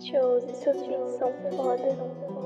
Chose, seus vídeos são foda.